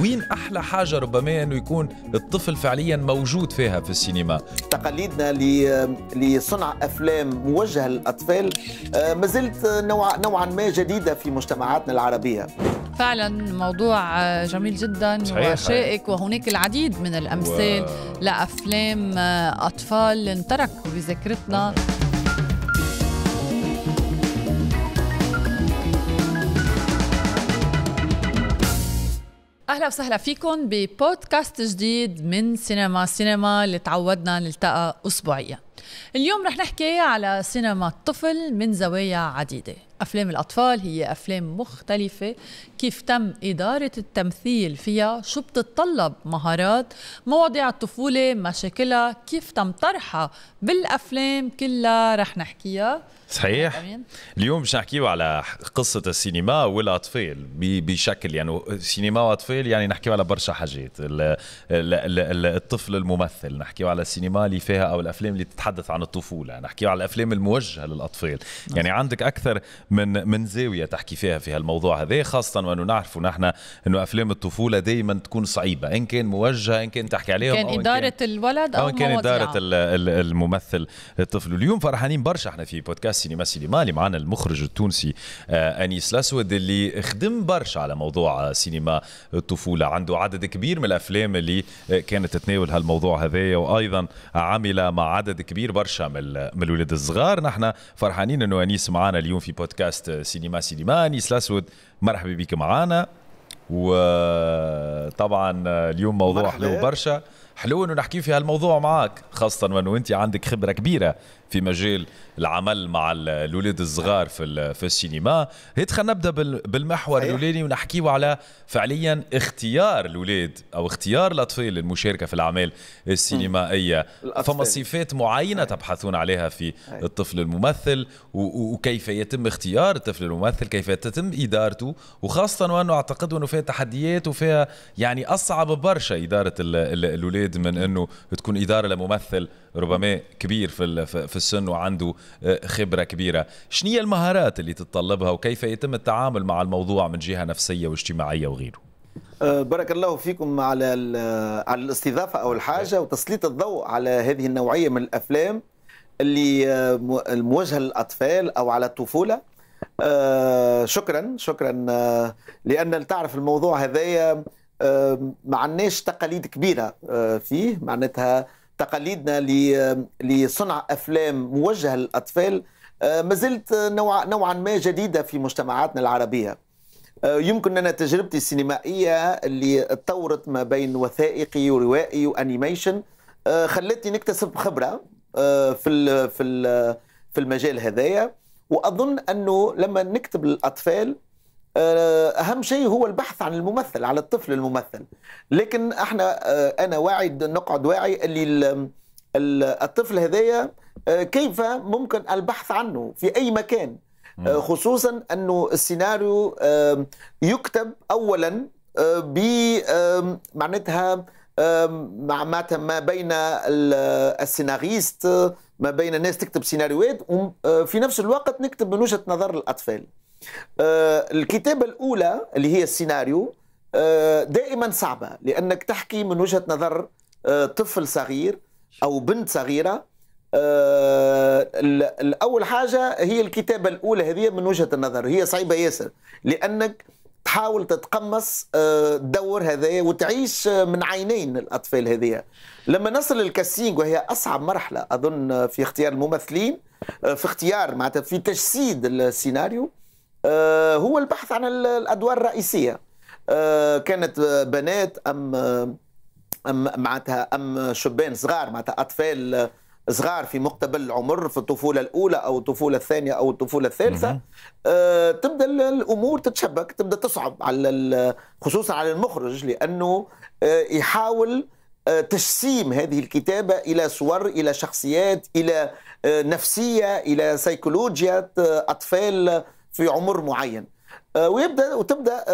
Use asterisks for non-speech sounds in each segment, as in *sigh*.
وين أحلى حاجة ربما إنه يكون الطفل فعليا موجود فيها في السينما؟ تقاليدنا لصنع أفلام موجهة للأطفال آه، ما زلت نوع نوعا ما جديدة في مجتمعاتنا العربية. فعلا موضوع جميل جدا صحيح وشائك وهناك العديد من الأمثال و... لأفلام أطفال انتركوا بذاكرتنا. أهلا وسهلا فيكم ببودكاست جديد من سينما سينما اللي تعودنا نلتقى اسبوعيا. اليوم رح نحكي على سينما الطفل من زوايا عديدة. أفلام الأطفال هي أفلام مختلفة كيف تم إدارة التمثيل فيها شو بتتطلب مهارات مواضيع الطفولة مشاكلها كيف تم طرحها؟ بالأفلام كلها رح نحكيها. صحيح. اليوم مش نحكيه على قصة السينما والأطفال بشكل يعني سينما وأطفال يعني نحكيه على برشا حاجات. الطفل الممثل نحكيه على السينما اللي فيها أو الأفلام اللي تتحدث عن الطفولة نحكيه على الأفلام الموجهة للأطفال. يعني عندك أكثر من من زاوية تحكي فيها في هالموضوع هذا خاصة وانه نعرف نحن إنه أفلام الطفولة دائما تكون صعيبة. إن كان موجهة إن كان تحكي عليهم كان أو اداره كان الولد أو, أو إن كان إدارة الممثل الطفل. اليوم فرحانين برشا إحنا في بودكاست سينما سينما. اللي معنا المخرج التونسي آه، أنيس الأسود اللي خدم برشا على موضوع سينما الطفولة. عنده عدد كبير من الأفلام اللي كانت تتناول هالموضوع هذايا. وأيضا عمل مع عدد كبير برشا من الولاد الصغار. نحن فرحانين إنه أنيس معنا اليوم في بودكاست سينما سينما. أنيس الأسود مرحبا بك معنا وطبعا اليوم موضوع حلو برشا حلو إنه نحكي في هالموضوع معك خاصة وإنه أنت عندك خبرة كبيرة في مجال العمل مع الاولاد الصغار في في السينما. هيت خلينا نبدأ بالمحور الأولاني ونحكيو على فعليا اختيار الاولاد أو اختيار الأطفال للمشاركه في الأعمال السينمائية. فما صفات معينة تبحثون عليها في الطفل الممثل؟ وكيف يتم اختيار الطفل الممثل؟ كيف تتم إدارته؟ وخاصة وأنه أعتقد أنه فيها تحديات وفيها يعني أصعب برشا إدارة الاولاد من أنه تكون إدارة لممثل ربما كبير في في السن وعنده آه، خبرة كبيرة. شنو هي المهارات اللي تتطلبها وكيف يتم التعامل مع الموضوع من جهة نفسية واجتماعية وغيره؟ أه، بارك الله فيكم على على الاستضافة اول حاجة وتسليط الضوء على هذه النوعية من الأفلام اللي آه، الموجهه للأطفال أو على الطفولة. شكرا شكرا لأن تعرف الموضوع هذايا ما عندناش تقاليد كبيرة فيه. معناتها تقاليدنا لصنع أفلام موجهة للأطفال آه، ما زلت نوع نوعا ما جديدة في مجتمعاتنا العربية. آه، يمكن أن تجربتي السينمائية اللي تطورت ما بين وثائقي وروائي وأنيميشن آه، خلتني نكتسب خبرة في في في المجال هذايا. وأظن أنه لما نكتب للأطفال أهم شيء هو البحث عن الممثل على الطفل الممثل. لكن إحنا آه، أنا واعي نقعد واعي اللي الطفل هذايا آه، كيف ممكن البحث عنه في أي مكان. خصوصا أنه السيناريو يكتب اولا ب معناتها معناتها ما بين السيناريست ما بين الناس تكتب سيناريوهات وفي نفس الوقت نكتب من وجهة نظر الأطفال. آه، الكتابة الأولى اللي هي السيناريو آه، دائما صعبة لأنك تحكي من وجهة نظر آه، طفل صغير أو بنت صغيرة. الأول حاجة هي الكتابة الأولى هذه من وجهة النظر هي صعيبة ياسر لأنك تحاول تتقمص الدور هذايا وتعيش من عينين الأطفال هذه. لما نصل للكاسينج وهي أصعب مرحلة أظن في اختيار الممثلين في اختيار معناتها في تجسيد السيناريو آه، هو البحث عن الأدوار الرئيسية. آه، كانت بنات أم أم معناتها أم شبان صغار معناتها أطفال صغار في مقتبل العمر في الطفولة الأولى أو الطفولة الثانية أو الطفولة الثالثة. آه تبدأ الأمور تتشبك تبدأ تصعب على خصوصا على المخرج لأنه آه يحاول آه تجسيم هذه الكتابة إلى صور إلى شخصيات إلى آه نفسية إلى سيكولوجيا آه، أطفال في عمر معين. آه، ويبدأ وتبدأ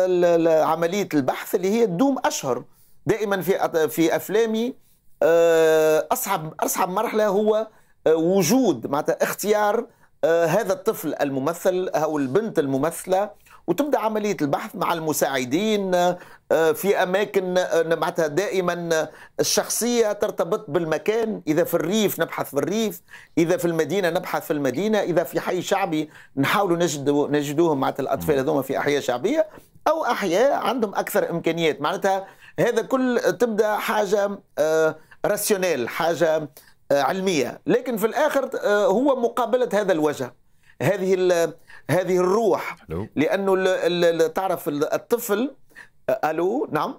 عملية البحث اللي هي تدوم أشهر. دائما في في أفلامي آه، أصعب أصعب مرحلة هو آه، وجود معناتها اختيار هذا الطفل الممثل أو البنت الممثلة وتبدا عملية البحث مع المساعدين آه، في أماكن آه، معناتها دائما الشخصية ترتبط بالمكان. إذا في الريف نبحث في الريف إذا في المدينة نبحث في المدينة إذا في حي شعبي نحاول نجد نجدوهم معناتها الأطفال هذوما في أحياء شعبية أو أحياء عندهم أكثر إمكانيات. معناتها هذا كل تبدأ حاجة راسيونيل حاجة علمية. لكن في الآخر هو مقابلة هذا الوجه. هذه هذه الروح لأنه تعرف الطفل ألو نعم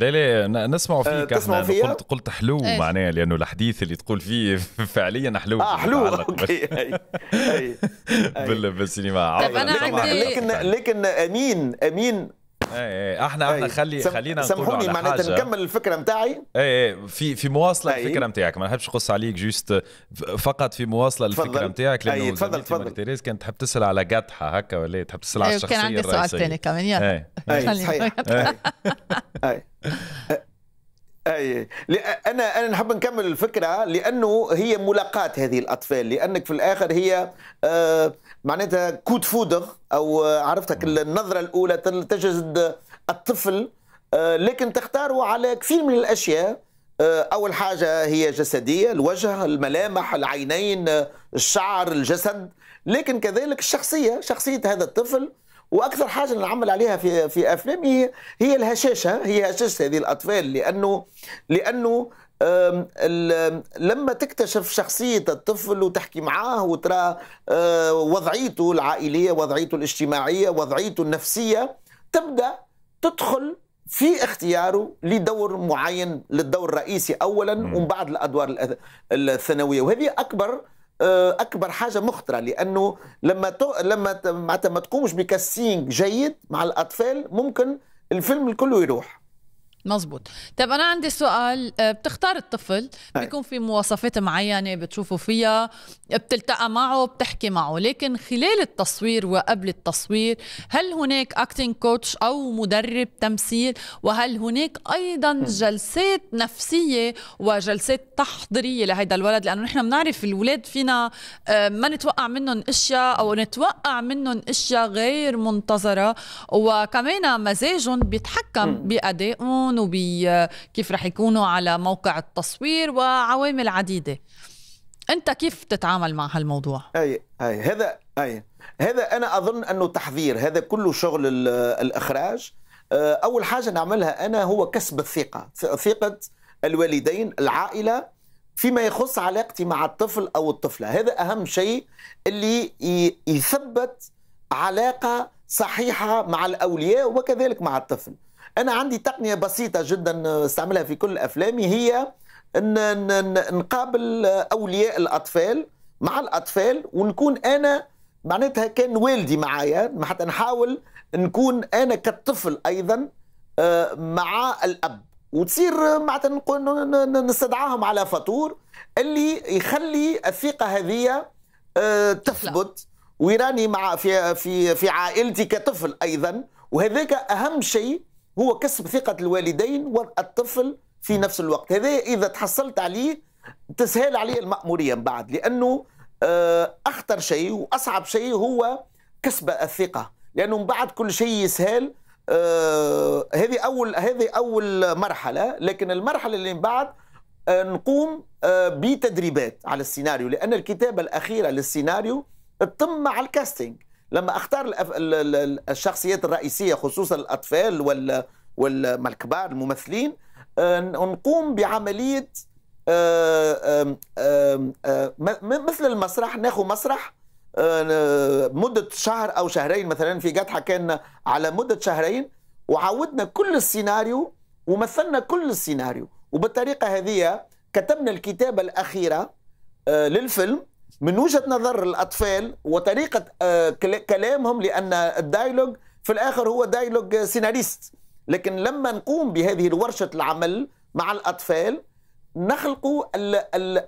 لا لا نسمع فيك تسمع فيها؟ قلت قلت حلو إيه؟ معناها لأنه الحديث اللي تقول فيه *laughs* فعليا حلو آه حلو *laughs* أوكي أي. أي. *laughs* بالسينما طيب أنا عندي لكن لكن أمين أمين إيه إيه. إحنا أحنا خلي خلينا سامحوني معناتها نكمل الفكرة نتاعي إيه إيه. في في مواصلة الفكرة نتاعك ما نحبش نقص عليك juste فقط في مواصلة الفكرة نتاعك لأنه تفضل تفضل. تيريز كانت تحب تسأل على قدحة هكا ولا تحب تسأل على الشخصيه كان عندي سؤال ثاني كمان يلا. إيه. صحيح. إيه أي. أنا أنا نحب نكمل الفكرة لأنه هي ملاقاة هذه الأطفال لأنك في الآخر هي آه معناتها coup de foudre أو عرفتك النظرة الأولى تجد الطفل آه لكن تختاره على كثير من الأشياء آه أول حاجة هي جسدية الوجه الملامح العينين الشعر الجسد لكن كذلك الشخصية شخصية هذا الطفل وأكثر حاجة نعمل عليها في في أفلامي هي هي الهشاشة هي هشاشة هذه الأطفال لأنه لأنه لما تكتشف شخصية الطفل وتحكي معاه وترى أه، وضعيته العائلية وضعيته الاجتماعية وضعيته النفسية تبدأ تدخل في اختياره لدور معين للدور الرئيسي اولا ومن بعد الادوار الثانوية. وهذه أكبر آه، أكبر حاجة مخطرة لأنه لما تو... لما ما تقومش بكاستينج جيد مع الأطفال ممكن الفيلم الكل يروح. مزبوط. طيب أنا عندي سؤال آه، بتختار الطفل بيكون في مواصفات معينة بتشوفوا فيها بتلتقى معه بتحكي معه لكن خلال التصوير وقبل التصوير هل هناك اكتنج كوتش أو مدرب تمثيل؟ وهل هناك أيضا جلسات نفسية وجلسات تحضيرية لهيدا الولد؟ لأنه نحن بنعرف الولاد فينا آه، ما نتوقع منهم أشياء أو نتوقع منهم أشياء غير منتظرة وكمان مزاجهم بيتحكم بأدائهم يكونوا وكيف رح يكونوا على موقع التصوير وعوامل عديدة. أنت كيف تتعامل مع هالموضوع؟ أي أي هذا أي هذا أنا أظن أنه تحضير هذا كله شغل الإخراج. آه، أول حاجة نعملها أنا هو كسب الثقة ثقة الوالدين العائلة فيما يخص علاقتي مع الطفل أو الطفلة. هذا أهم شيء اللي يثبت علاقة صحيحة مع الأولياء وكذلك مع الطفل. أنا عندي تقنية بسيطة جدا استعملها في كل أفلامي هي ان نقابل أولياء الأطفال مع الأطفال ونكون أنا معناتها كان والدي معايا حتى نحاول نكون أنا كالطفل أيضا آه، مع الأب. وتصير معناتها نستدعاهم على فطور اللي يخلي الثقة هذه آه، تثبت. ويراني مع في في في عائلتي كطفل أيضا. وهذاك أهم شيء هو كسب ثقة الوالدين والطفل في نفس الوقت. هذا إذا تحصلت عليه تسهل عليه المأمورية بعد لأنه آه، أخطر شيء وأصعب شيء هو كسب الثقة. لأنه من بعد كل شيء يسهل آه، هذه أول هذه أول مرحلة. لكن المرحلة اللي من بعد آه، نقوم بتدريبات على السيناريو. لأن الكتابة الأخيرة للسيناريو تتم مع الكاستنج لما أختار الشخصيات الرئيسية خصوصا الأطفال وال والكبار الممثلين آه، نقوم بعملية آه، آه، مثل المسرح ناخذ مسرح مدة شهر أو شهرين مثلا في قدحة كان على مدة شهرين وعودنا كل السيناريو ومثلنا كل السيناريو. وبالطريقة هذه كتبنا الكتابة الأخيرة للفيلم. من وجهة نظر الأطفال وطريقة آه، كلامهم لأن ال dialogue في الآخر هو dialogue سيناريست. لكن لما نقوم بهذه ورشة العمل مع الأطفال نخلق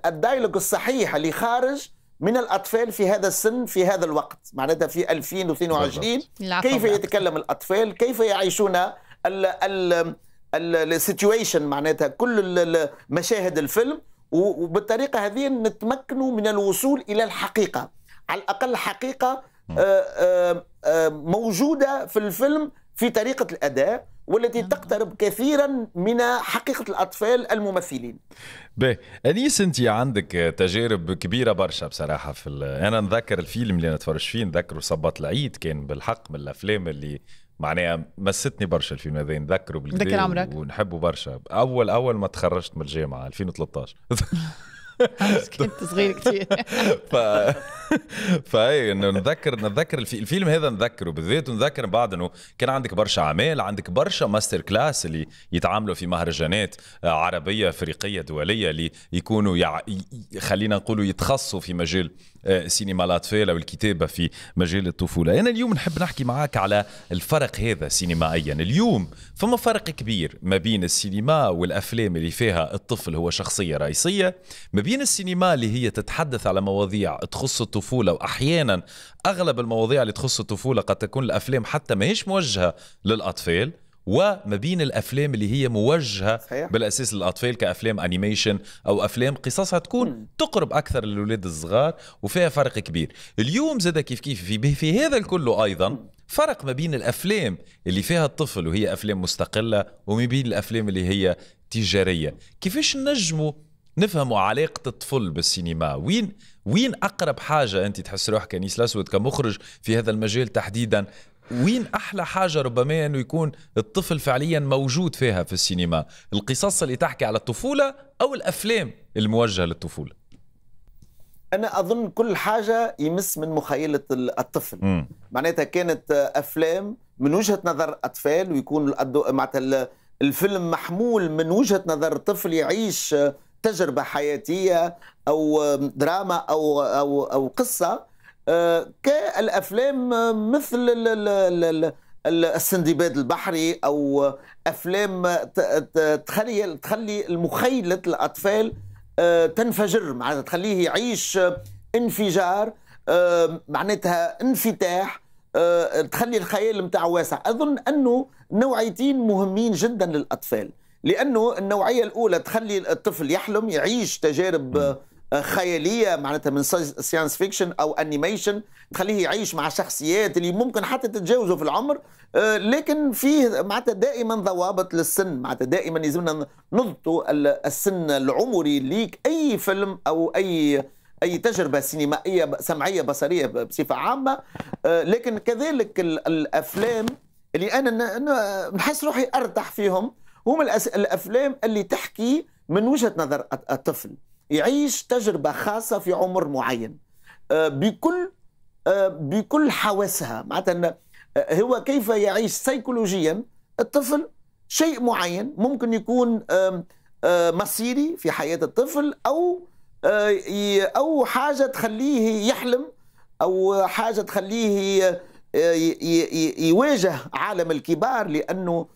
ال dialogue الصحيح اللي خارج من الأطفال في هذا السن في هذا الوقت. معناتها في 2022 كيف يتكلم الأطفال؟ كيف يعيشون ال situation معناتها كل مشاهد الفيلم وبالطريقة هذه نتمكنوا من الوصول إلى الحقيقة. على الأقل حقيقة موجودة في الفيلم في طريقة الأداء والتي تقترب كثيرا من حقيقة الأطفال الممثلين. باهي انيس انت عندك تجارب كبيرة برشا بصراحة في أنا نذكر الفيلم اللي نتفرج فيه نذكره صبات العيد كان بالحق من الأفلام اللي معناها مستني برشا الفيلم هذا نذكره بالكدا عمرك. ونحبه برشا. اول أول ما تخرجت من الجامعة 2013 *laughs* كنت صغير كثير ف *laughs* فأي إنه نتذكر نتذكر الفيلم هذا نذكره بالذات ونذكر بعد إنه كان عندك برشا أعمال عندك برشا master class اللي يتعاملوا في مهرجانات عربية أفريقية دولية اللي يكونوا يع... خلينا نقولوا يتخصصوا في مجال آه، سينما الاطفال أو الكتابة في مجال الطفولة. أنا اليوم نحب نحكي معك على الفرق هذا سينمائيا. اليوم فما فرق كبير ما بين السينما والأفلام اللي فيها الطفل هو شخصية رئيسية ما بين السينما اللي هي تتحدث على مواضيع تخص الطفولة واحيانا أغلب المواضيع اللي تخص الطفولة قد تكون الأفلام حتى ما هيش موجهة للأطفال. وما بين الأفلام اللي هي موجهة صحيح. بالأساس للاطفال كأفلام انيميشن أو أفلام قصصها تكون م. تقرب أكثر للاولاد الصغار وفيها فرق كبير اليوم زاد كيف كيف في, في هذا الكل أيضا فرق ما بين الأفلام اللي فيها الطفل وهي أفلام مستقلة وما بين الأفلام اللي هي تجارية كيفاش نجموا نفهموا علاقة الطفل بالسينما وين وين أقرب حاجة أنت تحس روحك أنيس الأسود كمخرج في هذا المجال تحديدا وين أحلى حاجة ربما إنه يكون الطفل فعليا موجود فيها في السينما؟ القصص اللي تحكي على الطفولة أو الأفلام الموجهة للطفولة؟ أنا أظن كل حاجة يمس من مخيلة الطفل. معناتها كانت أفلام من وجهة نظر أطفال ويكون معناتها الفيلم محمول من وجهة نظر طفل يعيش تجربة حياتية أو دراما أو أو أو قصة. كالأفلام مثل السندباد البحري أو أفلام تخلي تخلي مخيله الأطفال آه، تنفجر معناتها تخليه يعيش انفجار آه، معناتها انفتاح آه، تخلي الخيال نتاعو واسع. أظن أنه نوعيتين مهمين جدا للأطفال لأنه النوعية الأولى تخلي الطفل يحلم يعيش تجارب خيالية معناتها من science fiction أو animation تخليه يعيش مع شخصيات اللي ممكن حتى تتجاوزه في العمر. آه، لكن فيه معناتها دائما ضوابط للسن. معناتها دائما يلزمنا نضبطوا السن العمري ليك. أي فيلم أو اي أي تجربة سينمائية سمعية بصرية بصفة عامة. آه، لكن كذلك الأفلام اللي أنا نحس روحي أرتاح فيهم هم الأفلام اللي تحكي من وجهة نظر الطفل. يعيش تجربة خاصة في عمر معين. آه، بكل آه، بكل حواسها. معناتها آه، هو كيف يعيش سيكولوجيا الطفل شيء معين ممكن يكون مصيري في حياة الطفل أو أو حاجة تخليه يحلم أو حاجة تخليه يواجه عالم الكبار لأنه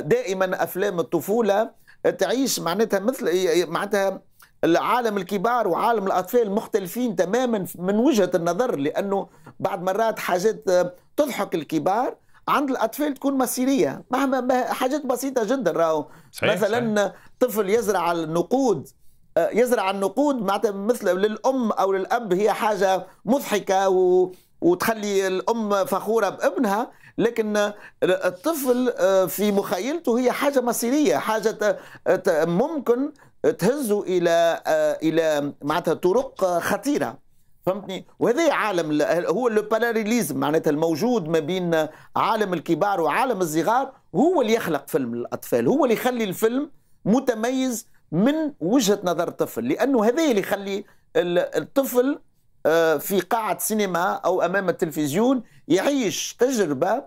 دائما أفلام الطفولة تعيش معناتها مثل معناتها العالم الكبار وعالم الأطفال مختلفين تماما من وجهة النظر لأنه بعض مرات حاجات تضحك الكبار عند الأطفال تكون مصيرية. مهما حاجات بسيطة جدا. راهو مثلا صحيح. طفل يزرع النقود آه، يزرع النقود معناتها مثل للأم أو للأب هي حاجة مضحكة و... وتخلي الأم فخورة بابنها. لكن الطفل آه، في مخيلته هي حاجة مصيرية حاجة ممكن تهزوا إلى آه، إلى معناتها طرق خطيرة فهمتني؟ وهذا عالم هو الباراليزم معناتها الموجود ما بين عالم الكبار وعالم الصغار هو اللي يخلق فيلم الأطفال هو اللي يخلي الفيلم متميز من وجهة نظر الطفل لأنه هذا اللي يخلي الطفل آه، في قاعة سينما أو أمام التلفزيون يعيش تجربة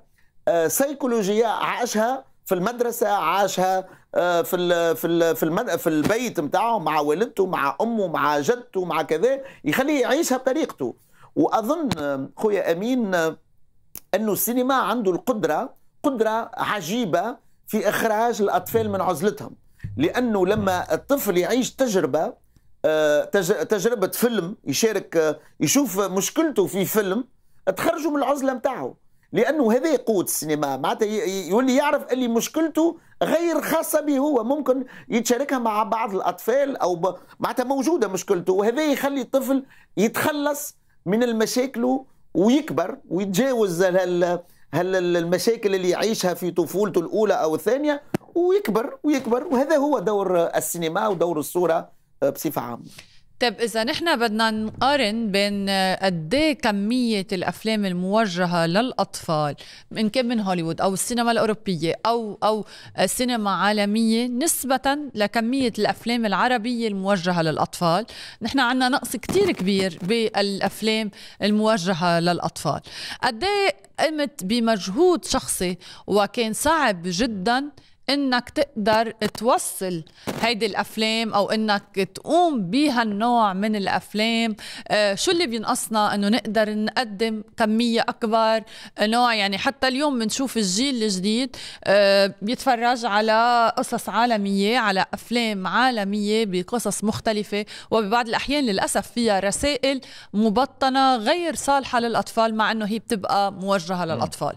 آه، سيكولوجية عاشها في المدرسة عاشها في ال في في المد... في البيت بتاعه مع والدته مع أمه مع جدته مع كذا يخليه يعيشها بطريقته. وأظن خويا أمين انه السينما عنده القدرة قدرة عجيبة في إخراج الأطفال من عزلتهم. لأنه لما الطفل يعيش تجربة آه، تجربة فيلم يشارك آه، يشوف مشكلته في فيلم تخرجه من العزلة نتاعه لأنه هذه قوه السينما. معناتها يولي يعرف اللي مشكلته غير خاصة به هو. ممكن يتشاركها مع بعض الأطفال أو معناتها موجودة مشكلته. وهذا يخلي الطفل يتخلص من المشاكل ويكبر ويتجاوز هال هل المشاكل اللي يعيشها في طفولته الأولى أو الثانية ويكبر ويكبر. وهذا هو دور السينما ودور الصورة بصفة عامة. طيب إذا نحن بدنا نقارن بين قد إيه كمية الأفلام الموجهة للأطفال إن كان من هوليوود أو السينما الأوروبية أو أو سينما عالمية نسبة لكمية الأفلام العربية الموجهة للأطفال. نحن عندنا نقص كتير كبير بالأفلام الموجهة للأطفال. قد إيه قمت بمجهود شخصي وكان صعب جدا إنك تقدر توصل هيدي الأفلام أو إنك تقوم بهالنوع من الأفلام. آه شو اللي بينقصنا؟ إنه نقدر نقدم كمية أكبر نوع. يعني حتى اليوم بنشوف الجيل الجديد آه بيتفرج على قصص عالمية على أفلام عالمية بقصص مختلفة. وببعض الأحيان للأسف فيها رسائل مبطنة غير صالحة للأطفال مع إنه هي بتبقى موجهة للأطفال.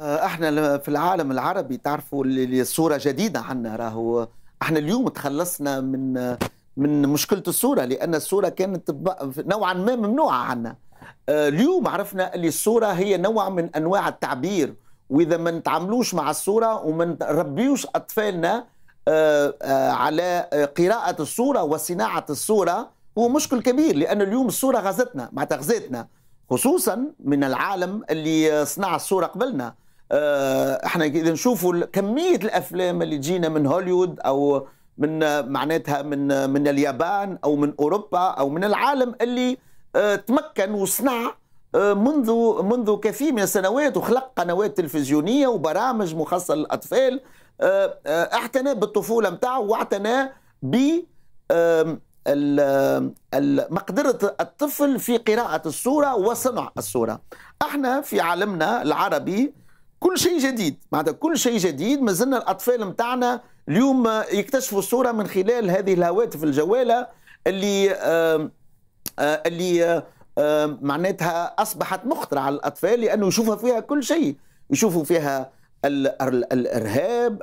إحنا في العالم العربي تعرفوا الصورة جديدة عنا راهو. إحنا اليوم تخلصنا من من مشكلة الصورة لأن الصورة كانت نوعا ما ممنوعة عنا. آه، اليوم عرفنا اللي الصورة هي نوع من أنواع التعبير وإذا ما نتعاملوش مع الصورة وما نربيوش أطفالنا آه، على قراءة الصورة وصناعة الصورة هو مشكل كبير لأن اليوم الصورة غزتنا مع تغزيتنا خصوصا من العالم اللي صنع الصورة قبلنا. آه، إحنا إذا نشوفوا كمية الأفلام اللي تجينا من هوليوود أو من معناتها من من اليابان أو من أوروبا أو من العالم اللي آه، تمكن وصنع آه، منذ منذ كثير من السنوات وخلق قنوات تلفزيونية وبرامج مخصصة للأطفال أعتنى بالطفولة نتاعو واعتنى ب مقدرة الطفل في قراءة الصورة وصنع الصورة إحنا في عالمنا العربي كل شيء جديد. معناتها كل شيء جديد ما زلنا الأطفال نتاعنا اليوم يكتشفوا الصورة من خلال هذه الهواتف الجوالة اللي اللي معناتها أصبحت مخطرة على الأطفال لأنه يشوفوا فيها كل شيء. يشوفوا فيها الإرهاب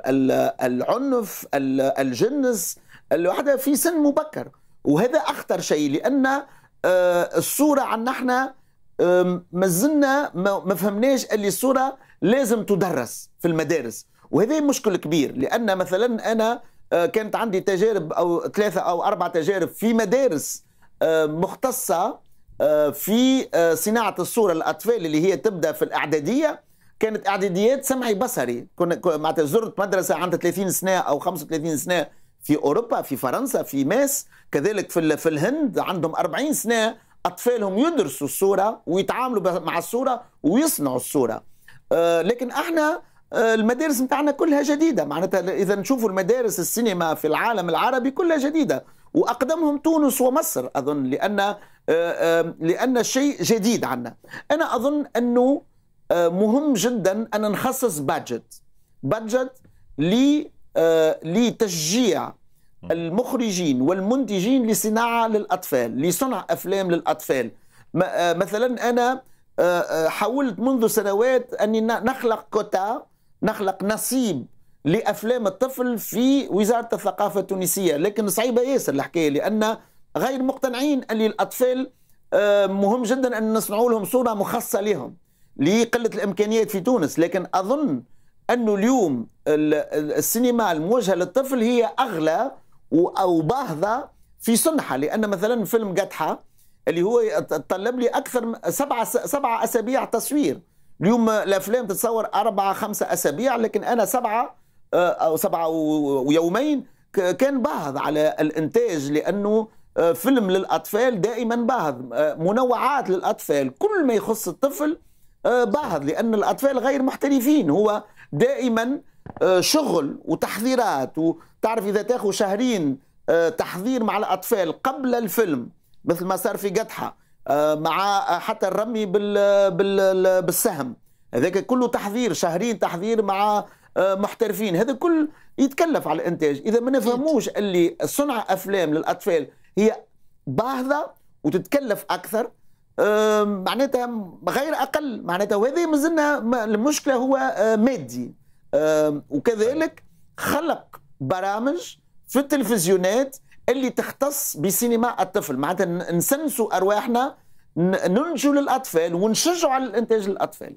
العنف الجنس الوحده في سن مبكر. وهذا أخطر شيء لأن الصورة عن إحنا ما زلنا ما فهمناش اللي الصورة لازم تدرس في المدارس. وهذا مشكل كبير لأن مثلا أنا آه، كانت عندي تجارب أو ثلاثة أو أربع تجارب في مدارس آه، مختصة آه، في صناعة الصورة للأطفال اللي هي تبدأ في الإعدادية. كانت إعداديات سمعي بصري. كنا معناتها زرت مدرسة عندها 30 سنة أو 35 سنة في أوروبا في فرنسا في ماس. كذلك في في الهند عندهم 40 سنة أطفالهم يدرسوا الصورة ويتعاملوا مع الصورة ويصنعوا الصورة. لكن إحنا آه، المدارس بتاعنا كلها جديدة. معناتها إذا نشوفوا المدارس السينما في العالم العربي كلها جديدة. وأقدمهم تونس ومصر أظن لأن آه، لأن الشيء جديد عنا. أنا أظن أنه مهم جدا أن نخصص بادجت بادجت لتشجيع المخرجين والمنتجين لصناعة للأطفال لصنع أفلام للأطفال. مثلا أنا آه، آه، حاولت منذ سنوات أني نخلق كوتا نخلق نصيب لأفلام الطفل في وزارة الثقافة التونسية. لكن صعيبة ياسر الحكاية لأن غير مقتنعين أن الأطفال آه، مهم جدا أن نصنعوا لهم صورة مخصصه لهم لقلة الإمكانيات في تونس. لكن أظن انه اليوم السينما الموجهة للطفل هي أغلى أو باهظة في صنعها. لأن مثلا فيلم قدحة اللي هو طلب لي أكثر سبعة سبعة أسابيع تصوير. اليوم الأفلام تتصور اربعة خمسة أسابيع لكن أنا سبعة آه، أو سبعة ويومين كان باهظ على الإنتاج لأنه آه، فيلم للأطفال دائما باهظ آه، منوعات للأطفال. كل ما يخص الطفل باهظ لأن الأطفال غير محترفين. هو دائما شغل وتحضيرات وتعرف إذا تاخذ شهرين تحضير مع الأطفال قبل الفيلم. مثل ما صار في قدحة آه، مع حتى الرمي بالسهم. هذاك كله تحذير شهرين تحذير مع آه، محترفين. هذا كل يتكلف على الإنتاج. إذا ما نفهموش اللي صنع أفلام للأطفال هي باهظة وتتكلف أكثر آه، معناتها غير أقل. معناتها وهذه ما زلنا المشكلة هو مادي. وكذلك خلق برامج في التلفزيونات اللي تختص بسينما الطفل. معناتها نسنسوا أرواحنا ننجو للأطفال ونشجعوا على الإنتاج للأطفال.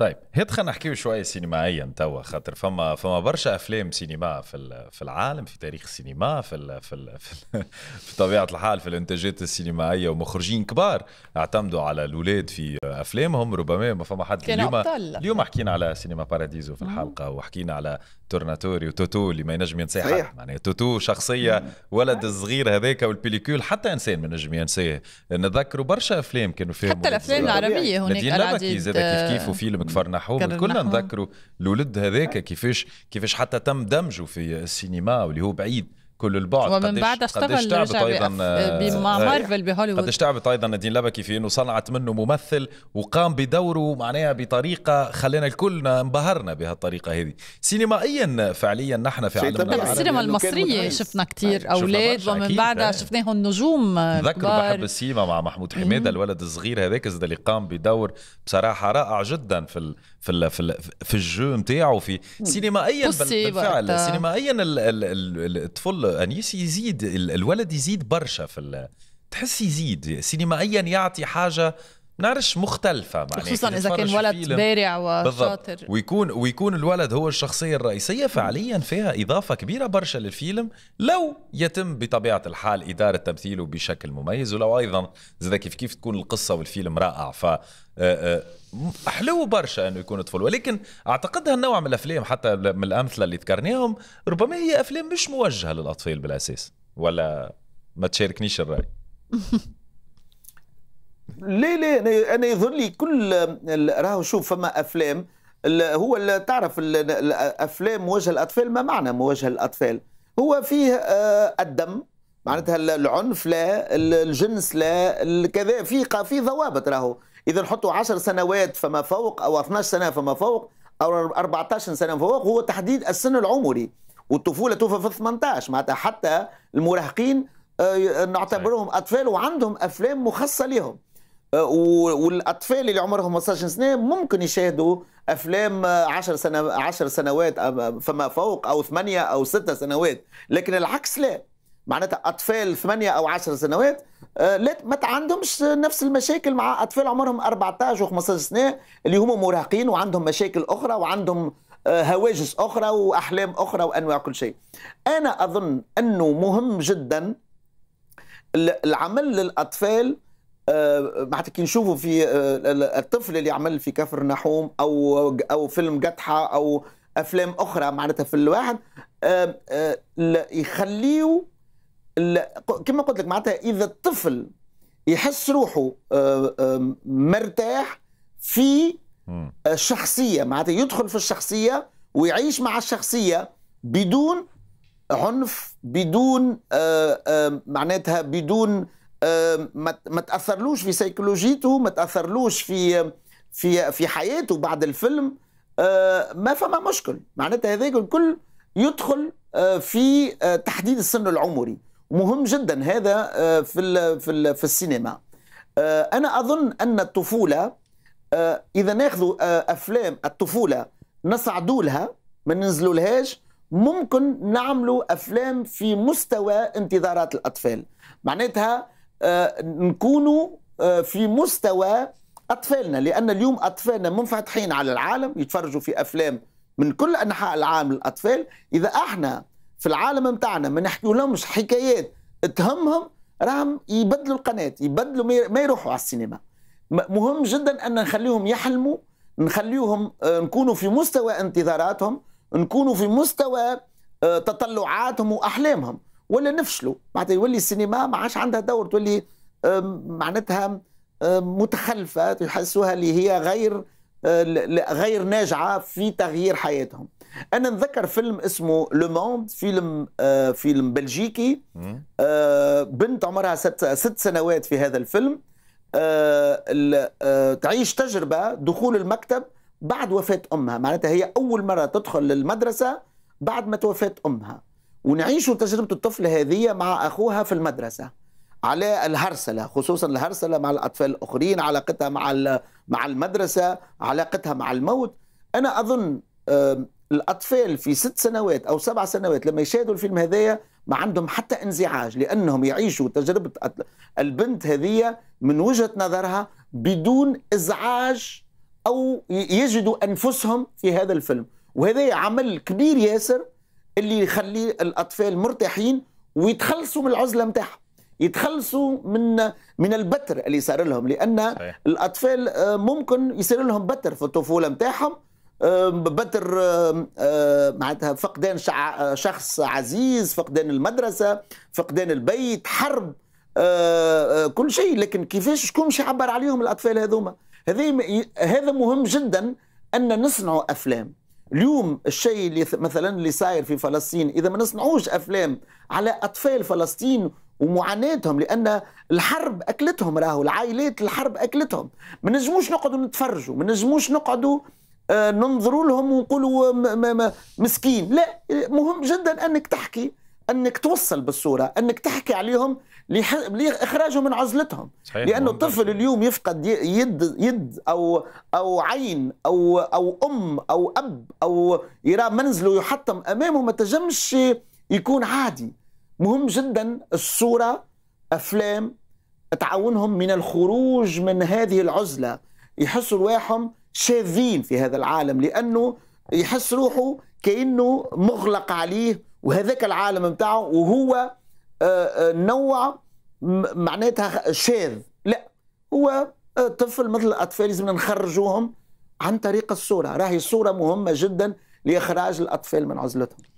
طيب هات خلينا نحكيو شوية سينمائيا توا خاطر فما فما برشا أفلام سينما في في العالم في تاريخ السينما في ال في ال في, *laughs* في طبيعة الحال في الإنتاجات السينمائية ومخرجين كبار اعتمدوا على الأولاد في أفلامهم ربما ما فما حد اليوم اليوم حكينا على سينما باراديزو في الحلقة وحكينا على تورناتوري وتوتو اللي ما ينجم ينساه حد. معناها توتو شخصية ولد الصغير هذاك وال pellicule حتى إنسان ما نجم ينساه. نتذكروا برشا أفلام كانوا فيهم حتى الأفلام العربية هناك العديد كيف كيف وفيلم كفرناحوم كلنا نذكروا الولد هذاك كيفاش كيفاش حتى تم دمجه في السينما واللي هو بعيد. كل البعد ومن بعد اشتغل رجع أيضا مع مارفل بهوليوود. قديش تعبت أيضا نادين لبكي في إنه صنعت منه ممثل وقام بدوره معناها بطريقة خلينا الكل انبهرنا بهالطريقة هذه. سينمائيا فعليا نحن في عالمنا العربي. السينما المصرية شفنا كثير أولاد ومن بعدها شفناهم نجوم تذكروا *laughs* بحب السيما مع محمود حماده الولد الصغير هذاك اللي قام بدور بصراحة رائع جدا في في ال في, ال في الجو نتاعه في سينمائيا بالفعل سينمائيا الطفل انيس يزيد الولد يزيد برشا في تحس يزيد سينمائيا يعطي حاجة نعرفش مختلفة خصوصا إذا كان ولد بارع وشاطر. ويكون ويكون الولد هو الشخصية الرئيسية فعليا فيها إضافة كبيرة برشا للفيلم لو يتم بطبيعة الحال إدارة تمثيله بشكل مميز ولو أيضا زي كيف كيف تكون القصة والفيلم رائع. ف حلو برشا إنه يكون طفل. ولكن أعتقد هالنوع من الأفلام حتى من الأمثلة اللي ذكرناهم ربما هي أفلام مش موجهة للأطفال بالأساس ولا ما تشاركنيش الرأي. *laughs* ليه ليه؟ أنا يظهر لي كل راهو شوف فما أفلام هو تعرف الافلام موجهه للاطفال ما معنى موجهه للاطفال هو فيه آه، الدم معناتها العنف لا الجنس لا كذا في في ضوابط راهو. إذا نحطوا 10 سنوات فما فوق أو 12 سنة فما فوق أو 14 سنة فوق هو تحديد السن العمري. والطفولة توفى في 18 معناتها حتى المراهقين آه، نعتبرهم أطفال وعندهم أفلام مخصصة لهم والأطفال اللي عمرهم 15 سنة ممكن يشاهدوا أفلام 10 سنة 10 سنوات آه، فما فوق أو 8 أو 6 سنوات لكن العكس لا معناتها أطفال 8 أو 10 سنوات آه، لا ما عندهمش نفس المشاكل مع أطفال عمرهم 14 و15 سنة اللي هم مراهقين وعندهم مشاكل أخرى وعندهم هواجس أخرى وأحلام أخرى وأنواع كل شيء. أنا أظن أنه مهم جدا العمل للأطفال معناتها كي نشوفوا في آه، الطفل اللي عمل في كفر نحوم أو أو فيلم قطحه أو أفلام أخرى معناتها في الواحد آه، آه، يخليه كما قلت لك معناتها إذا الطفل يحس روحه مرتاح في شخصيه معناتها يدخل في الشخصية ويعيش مع الشخصية بدون عنف بدون معناتها بدون ما تأثرلوش في سيكولوجيته ما تأثرلوش في في في حياته بعد الفيلم. ما فما مشكل. معناتها هذاك الكل يدخل في تحديد السن العمري. مهم جدا هذا في في في السينما. أنا أظن أن الطفولة إذا ناخذوا أفلام الطفولة نصعدوا لها ما ننزلوا لهاش ممكن نعملوا أفلام في مستوى انتظارات الأطفال. معناتها نكونوا آه، في مستوى أطفالنا لأن اليوم أطفالنا منفتحين على العالم يتفرجوا في أفلام من كل أنحاء العالم للأطفال. إذا إحنا في العالم بتاعنا ما نحكي لهمش حكايات تهمهم راهم يبدلوا القناة يبدلوا ما يروحوا على السينما. مهم جدا أن نخليهم يحلموا نخليهم آه، نكونوا في مستوى انتظاراتهم نكونوا في مستوى تطلعاتهم وأحلامهم. ولا نفشلوا. معناتها يولي السينما ما عادش عندها دور تولي معناتها متخلفة يحسوها اللي هي غير غير ناجعة في تغيير حياتهم. أنا نذكر فيلم اسمه لو موند فيلم آه، فيلم بلجيكي. آه، بنت عمرها ست, ست سنوات في هذا الفيلم. آه، تعيش تجربة دخول المكتب بعد وفاة أمها. معناتها هي أول مرة تدخل للمدرسة بعد ما توفات أمها. ونعيشوا تجربة الطفل هذه مع أخوها في المدرسة على الهرسلة خصوصا الهرسلة مع الأطفال الآخرين علاقتها مع مع المدرسة علاقتها مع الموت. أنا أظن الأطفال في ست سنوات أو سبع سنوات لما يشاهدوا الفيلم هذايا ما عندهم حتى انزعاج لأنهم يعيشوا تجربة البنت هذه من وجهة نظرها بدون إزعاج أو يجدوا أنفسهم في هذا الفيلم. وهذا عمل كبير ياسر اللي يخلي الأطفال مرتاحين ويتخلصوا من العزلة نتاعهم يتخلصوا من من البتر اللي صار لهم. لأن صحيح. الأطفال آه، ممكن يصير لهم بتر في الطفولة نتاعهم بتر معناتها فقدان شخص عزيز فقدان المدرسة فقدان البيت حرب آه، آه، كل شيء. لكن كيفاش شكون مش يعبر عليهم الأطفال هذوما؟ هذا مهم جدا أن نصنعوا أفلام. اليوم الشيء اللي مثلا اللي صاير في فلسطين إذا ما نصنعوش أفلام على أطفال فلسطين ومعاناتهم لأن الحرب أكلتهم راهو العائلات الحرب أكلتهم. ما نجموش نقعدوا نتفرجوا ما نجموش نقعدوا آه، ننظروا لهم ونقولوا مسكين. لا مهم جدا أنك تحكي أنك توصل بالصورة أنك تحكي عليهم لاخراجهم من عزلتهم. صحيح لأنه الطفل اليوم يفقد يد يد أو أو عين أو أو أم أو أب أو يرى منزله يحطم أمامه ما تجمش يكون عادي. مهم جدا الصورة أفلام تعاونهم من الخروج من هذه العزلة. يحسوا رواحهم شاذين في هذا العالم لأنه يحس روحه كأنه مغلق عليه وهذاك العالم نتاعه وهو نوع معناتها شاذ. لا هو آه، طفل مثل الأطفال لازم نخرجوهم عن طريق الصورة. راهي الصورة مهمة جدا لإخراج الأطفال من عزلتهم.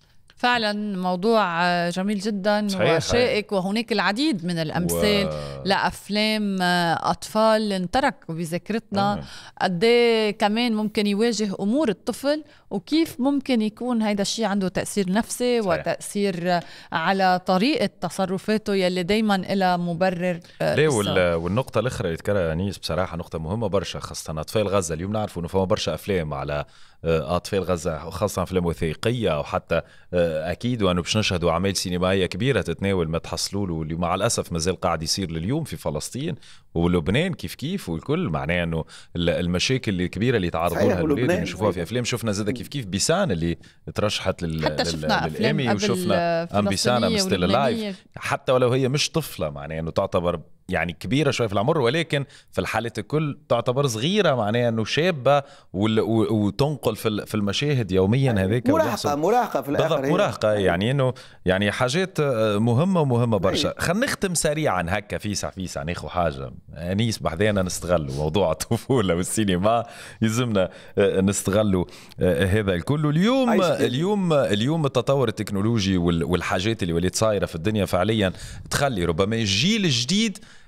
فعلا موضوع جميل جدا صحيح وشائك وهناك العديد من الأمثال و... لأفلام أطفال انترك بذاكرتنا. قد إيه كمان ممكن يواجه أمور الطفل وكيف ممكن يكون هيدا الشيء عنده تأثير نفسي صحيح. وتأثير على طريقة تصرفاته يلي دائما لها مبرر آه، ليه؟ وال... والنقطة الاخرى اللي ذكرها انيس بصراحة نقطة مهمة برشا خاصة أطفال غزة. اليوم نعرفوا إنه فما برشا أفلام على أطفال غزة خاصه أفلام وثائقية أو حتى آه، أكيد وأنه باش نشهدوا أعمال سينمائيه كبيرة تتناول ما تحصلوا له اللي مع الأسف مازال قاعد يصير لليوم في فلسطين ولبنان كيف كيف والكل معناه أنه المشاكل الكبيرة اللي تعرضوا لها الاولاد نشوفوها في أفلام شفنا زاد كيف كيف بيسان اللي ترشحت لل حتى شفنا للامي وشفنا أم بيسان ستيل لايف. حتى ولو هي مش طفلة معناه أنه تعتبر يعني كبيرة شوي في العمر ولكن في الحالة الكل تعتبر صغيرة معناها إنه شابة وتنقل في في المشاهد يوميا هذاك مراهقة مراهقة في الآخر بالضبط مراهقة يعني إنه يعني حاجات مهمة ومهمة برشا. خلينا نختم سريعا هكا فيسع فيسع ناخذ حاجة. أنيس بحذانا نستغلوا موضوع *laughs* الطفولة والسينما يلزمنا آه، نستغلوا آه، هذا الكل. اليوم اليوم اليوم التطور التكنولوجي والحاجات اللي ولات صايرة في الدنيا فعليا تخلي ربما الجيل الجديد آه،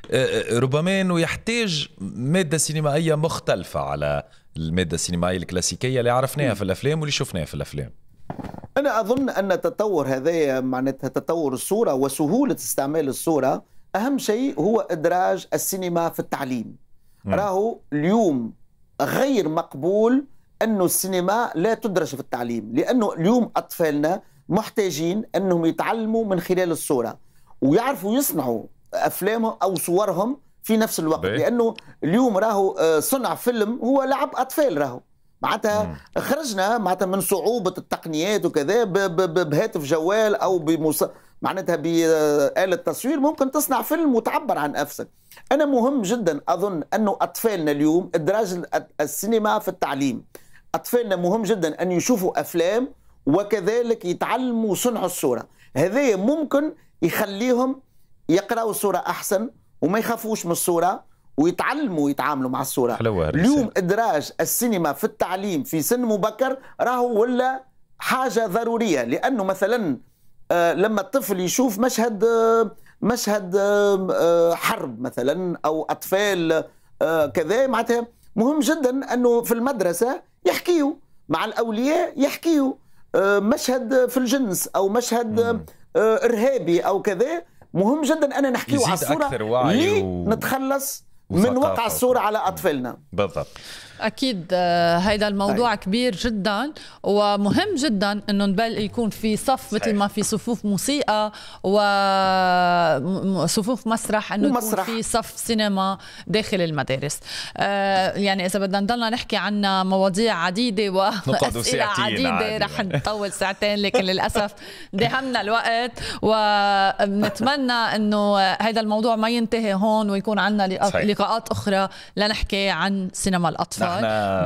ربما إنه يحتاج مادة سينمائية مختلفة على المادة السينمائية الكلاسيكية اللي عرفناها في الأفلام واللي شفناها في الأفلام. أنا أظن أن تطور هذا معناتها تطور الصورة وسهولة استعمال الصورة أهم شيء هو إدراج السينما في التعليم. راهو اليوم غير مقبول انه السينما لا تدرج في التعليم لأنه اليوم أطفالنا محتاجين أنهم يتعلموا من خلال الصورة. ويعرفوا يصنعوا أفلامهم أو صورهم في نفس الوقت بي. لأنه اليوم راهو آه، صنع فيلم هو لعب أطفال راهو. معناتها خرجنا معناتها من صعوبة التقنيات وكذا بهاتف جوال أو بمص... معناتها بآلة تصوير ممكن تصنع فيلم وتعبر عن نفسك. أنا مهم جدا أظن أنه أطفالنا اليوم إدراج السينما في التعليم. أطفالنا مهم جدا أن يشوفوا أفلام وكذلك يتعلموا صنع الصورة. هذا ممكن يخليهم يقرأوا الصورة أحسن وما يخافوش من الصورة ويتعلموا يتعاملوا مع الصورة اليوم إدراج السينما في التعليم في سن مبكر راهو ولا حاجة ضرورية لأنه مثلا آه، لما الطفل يشوف مشهد آه، مشهد آه، حرب مثلا أو أطفال كذا معناتها مهم جدا أنه في المدرسة يحكيوا مع الأولياء يحكيوا مشهد في الجنس أو مشهد إرهابي أو كذا مهم جدا أنا نحكيه على الصورة أكثر وعي و... نتخلص من وقع الصورة على أطفالنا. بالضبط. أكيد آه، هيدا الموضوع هاي. كبير جدا ومهم جدا إنه نبل يكون في صف مثل ما في صفوف موسيقى وصفوف مسرح إنه يكون في صف سينما داخل المدارس. آه، يعني إذا بدنا نضلنا نحكي عن مواضيع عديدة واسئله *laughs* عديدة رح نطول ساعتين لكن للأسف دهمنا الوقت ونتمنى إنه هذا الموضوع ما ينتهي هون ويكون عندنا لقاءات أخرى لنحكي عن سينما الأطفال.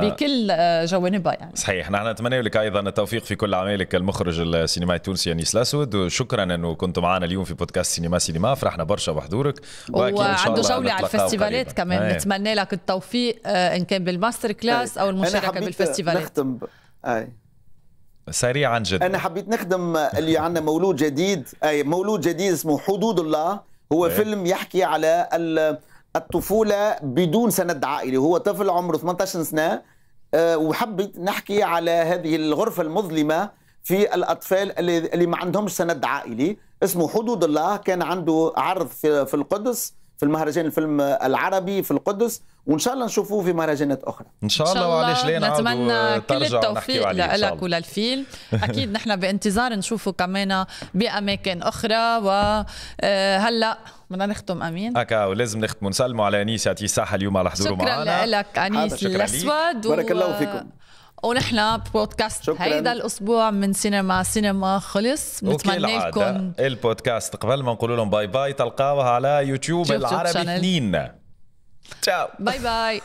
بكل جوانبها يعني. صحيح. نحن نتمنى لك أيضا التوفيق في كل اعمالك المخرج السينمائي التونسي انيس الأسود. وشكرا انه كنتوا معنا اليوم في بودكاست سينما سينما. فرحنا برشا بحضورك وعنده جولة على ال festival ات كمان. نتمنى لك التوفيق آه، إن كان بال master class أو المشاركة بال festival ات. نختم ب... أي. سريعا جدا. أنا حبيت نخدم اللي عندنا مولود جديد أي مولود جديد اسمه حدود الله. هو أيه. فيلم يحكي على الطفولة بدون سند عائلي هو طفل عمره 18 سنة آه، وحبيت نحكي على هذه الغرفة المظلمة في الأطفال اللي, اللي ما عندهمش سند عائلي. اسمه حدود الله كان عنده عرض في, في القدس في المهرجان الفيلم العربي في القدس وإن شاء الله نشوفوه في مهرجانات أخرى. إن شاء الله وعليش ليه نتمنى كل التوفيق. لك وللفيلم *laughs* أكيد نحن بانتظار نشوفه كمان بأماكن أخرى وهلا بدنا نختم أمين. هكا ولازم نختم. ونسلموا على أنيس يعطيه الصحة اليوم على حضوره معنا. شكرا لك انيس الأسود. بارك الله فيكم. ونحن بودكاست شكرا. هيدا الأسبوع من سينما سينما خلص. بنتمنى لكم البودكاست قبل ما نقول لهم bye bye تلقاوها على يوتيوب العربي اثنين. ciao bye bye